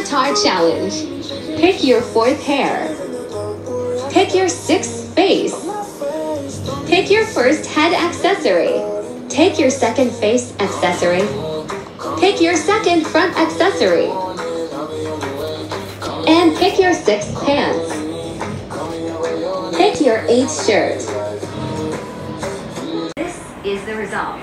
Avatar Challenge. Pick your fourth hair. Pick your sixth face. Pick your first head accessory. Take your second face accessory. Pick your second front accessory. And pick your sixth pants. Pick your eighth shirt. This is the result.